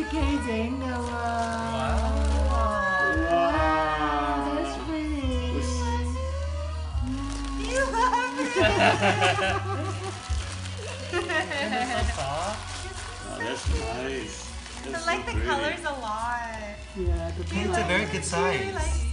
educating the world. Wow. Wow. Wow, that's pretty. You love it. It's so. Oh, that's nice. That's I like so the pretty. colors a lot. Yeah, the Do It's a very good do really size. like